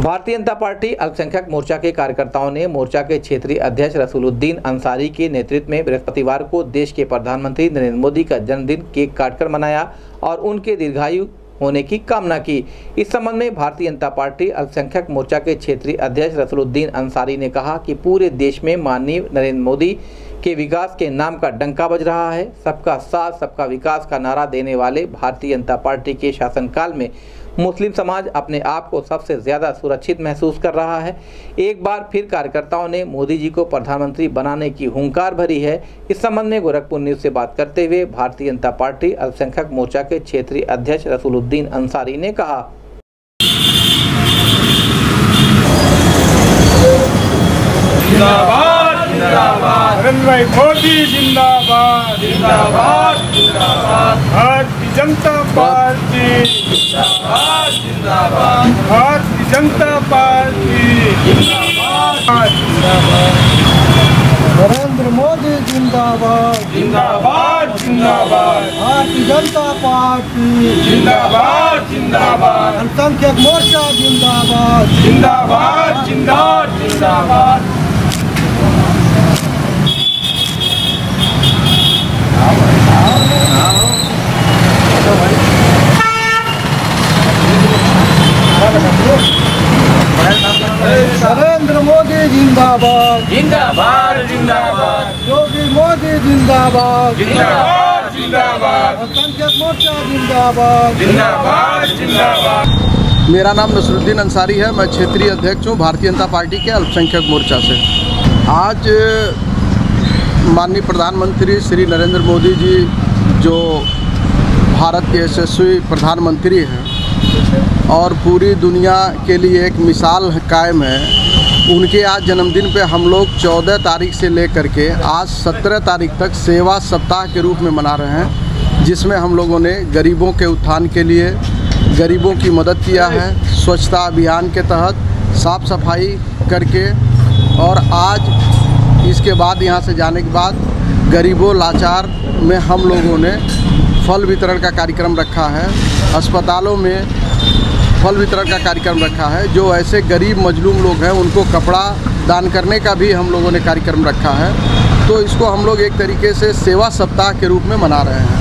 Bharatiya Janata party अल्पसंख्यक मोर्चा के कार्यकर्ताओं ने मोर्चा के क्षेत्रीय अध्यक्ष रसूलुद्दीन अंसारी के नेतृत्व में बृहस्पतिवार को देश के प्रधानमंत्री नरेंद्र मोदी का जन्मदिन केक काटकर मनाया और उनके दीर्घायु होने की कामना की। इस संबंध में भारतीय जनता पार्टी अल्पसंख्यक मोर्चा के क्षेत्रीय अध्यक्ष रसूलुद्दीन अंसारी ने कहा कि पूरे देश में माननीय नरेंद्र मोदी के विकास के नाम का डंका बज रहा है। सबका साथ, सबका विकास का नारा देने वाले भारतीय जनता पार्टी के शासनकाल में मुस्लिम समाज अपने आप को सबसे ज़्यादा सुरक्षित महसूस कर रहा है। एक बार फिर कार्यकर्ताओं ने मोदी जी को प्रधानमंत्री बनाने की हुंकार भरी है। इस संबंध में गोरखपुर न्यूज़ से बात करते हुए भारतीय जनता पार्टी अल्पसंख्यक मोर्चा के क्षेत्रीय अध्यक्ष रसूलुद्दीन अंसारी ने कहा जिंदाबाद जिंदाबाद नरेंद्र भाई मोदी जिंदाबाद। जिंदाबाद जिंदाबाद। भारतीय जनता पार्टी। जिंदाबाद जिंदाबाद। भारतीय जनता पार्टी। जिंदाबाद नरेंद्र मोदी जिंदाबाद। जिंदाबाद जिंदाबाद। भारतीय जनता पार्टी। जिंदाबाद जिंदाबाद। अल्पसंख्यक मोर्चा जिंदाबाद। जिंदाबाद जिंदाबाद जिंदाबाद नरेंद्र मोदी जिंदाबाद। जिंदाबाद जिंदाबाद। योगी मोदी जिंदाबाद। जिंदाबाद जिंदाबाद। अल्पसंख्यक मोर्चा जिंदाबाद। जिंदाबाद जिंदाबाद। मेरा नाम नसरुद्दीन अंसारी है मैं क्षेत्रीय अध्यक्ष हूँ भारतीय जनता पार्टी के अल्पसंख्यक मोर्चा से। आज माननीय प्रधानमंत्री श्री नरेंद्र मोदी जी जो भारत के यशस्वी प्रधानमंत्री हैं और पूरी दुनिया के लिए एक मिसाल कायम है उनके आज जन्मदिन पे हम लोग 14 तारीख से लेकर के आज 17 तारीख तक सेवा सप्ताह के रूप में मना रहे हैं, जिसमें हम लोगों ने गरीबों के उत्थान के लिए, गरीबों की मदद किया है, स्वच्छता अभियान के तहत साफ़ सफ़ाई करके, और आज इसके बाद यहाँ से जाने के बाद गरीबों लाचार में हम लोगों ने फल वितरण का कार्यक्रम रखा है। अस्पतालों में फल वितरण का कार्यक्रम रखा है। जो ऐसे गरीब मजलूम लोग हैं, उनको कपड़ा दान करने का भी हम लोगों ने कार्यक्रम रखा है। तो इसको हम लोग एक तरीके से सेवा सप्ताह के रूप में मना रहे हैं।